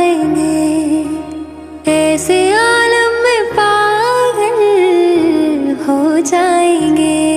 जाएँगे। ऐसे आलम में पागल हो जाएँगे।